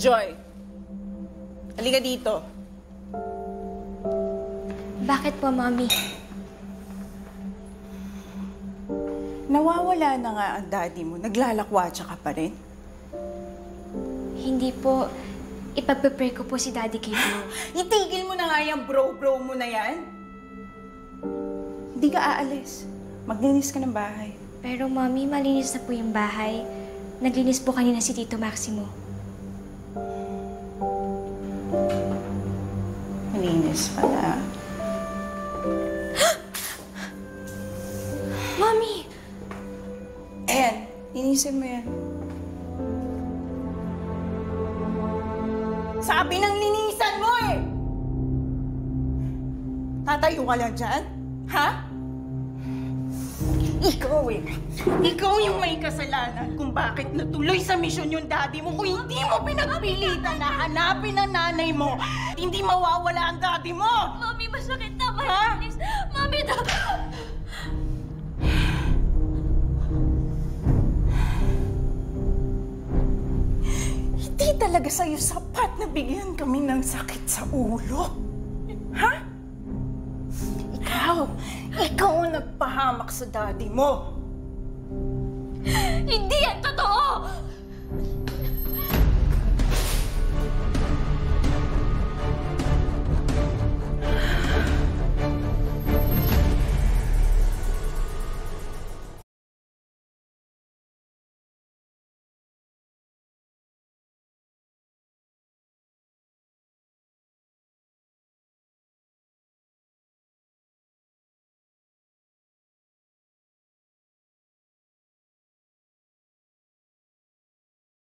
Joy, halika dito. Bakit po, Mommy? Nawawala na nga ang daddy mo. Naglalakwatsa ka pa rin. Hindi po. Ipagpe-pray ko po si Daddy kay Blue. Itigil mo na nga yung bro-bro mo na yan. Hindi ka aalis. Maglinis ka ng bahay. Pero, Mommy, malinis na po yung bahay. Naglinis po kanina si Tito Maximo. Malinis pala. Mommy! Ayan, linisin mo yan. Sabi ng linisan mo eh! Tatayo ka lang dyan? Ha? Ikaw eh. Ikaw yung may kasalanan kung bakit natuloy sa misyon yung daddy mo. Kung hindi mo pinagpilitan na hanapin ang nanay mo, hindi mawawala ang daddy mo! Mommy, masakit na Ha? Mommy, da... Hindi talaga sa'yo sapat na bigyan kami ng sakit sa ulo. Ha? Ikaw, ikaw ang nagpahamak sa daddy mo. Hindi yan!